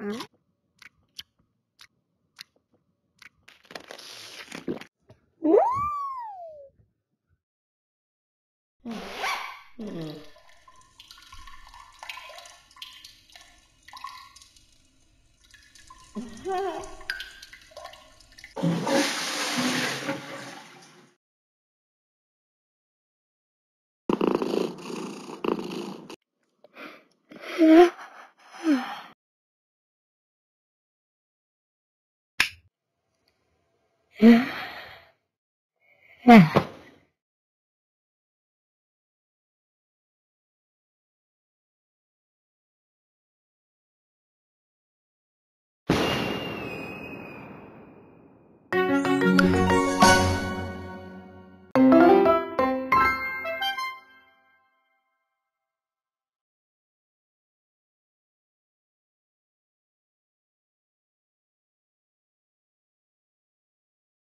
Mm. Mm. Yeah. Yeah.